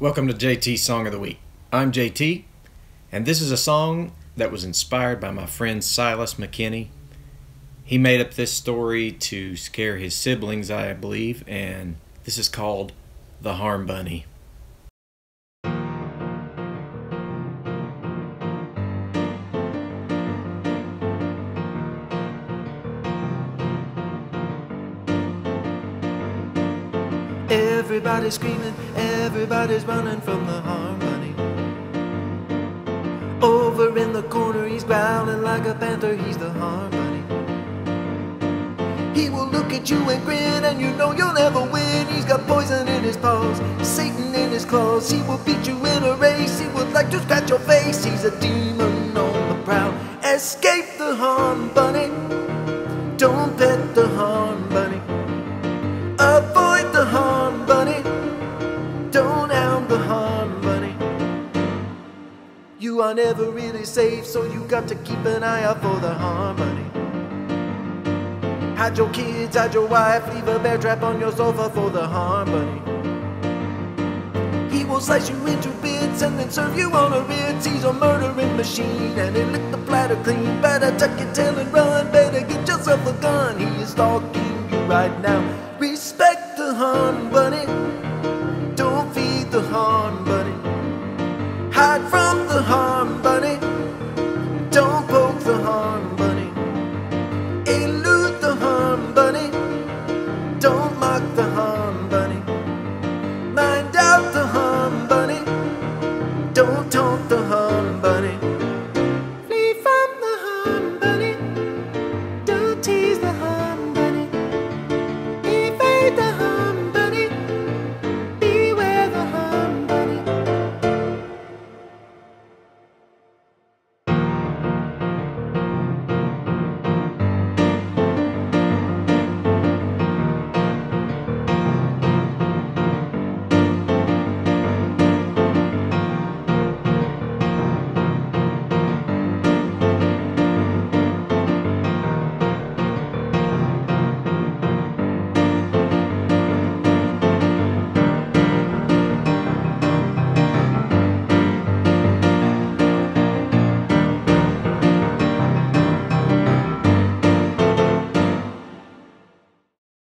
Welcome to JT's Song of the Week. I'm JT, and this is a song that was inspired by my friend Silas McKinney. He made up this story to scare his siblings, I believe, and this is called The HarmBunny. Everybody's screaming, everybody's running from the HarmBunny. Over in the corner, he's growling like a panther, he's the HarmBunny. He will look at you and grin, and you know you'll never win. He's got poison in his paws, Satan in his claws. He will beat you in a race, he would like to scratch your face. He's a demon on the prowl. Escape the harm the HarmBunny. You are never really safe, so you got to keep an eye out for the HarmBunny. Hide your kids, hide your wife, leave a bear trap on your sofa for the HarmBunny. He will slice you into bits and then serve you on a Ritz. He's a murdering machine and he'll lick the platter clean. Better tuck your tail and run, better get yourself a gun. He is stalking you right now. Respect the HarmBunny. hide from the HarmBunny.